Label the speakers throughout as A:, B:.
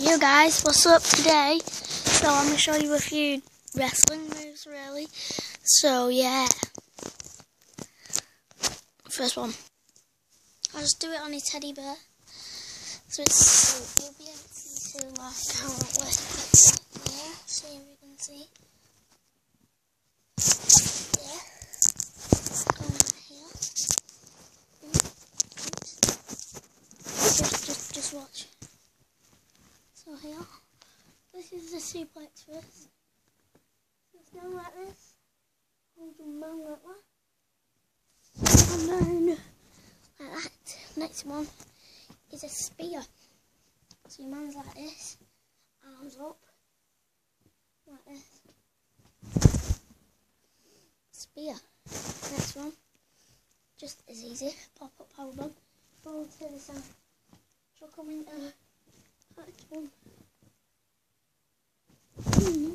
A: You guys, what's up today? So I'm going to show you a few wrestling moves really. So yeah. First one. I'll just do it on a teddy bear. So it's so you'll be able to see like how it works. Yeah, if you can see. Yeah. Here. Mm-hmm. Just just just watch. So here. This is the suplex first. So it's down like this. Hold them down like that. And then like that. Next one is a spear. So your man's like this, arms up, like this. Spear. Next one, just as easy. Pop up power bomb. Fall to the side. Chuck them into one. Hmm.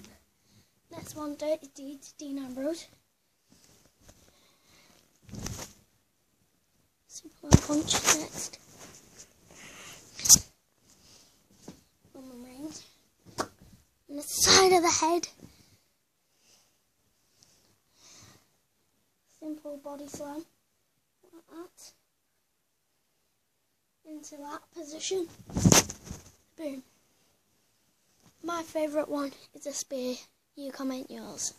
A: Next one, Dirty Deeds, Dean Ambrose. Simple punch next. Roman Reigns. On the side of the head. Simple body slam. Like that. Into that position. Boom. My favourite one is a spear. You comment yours.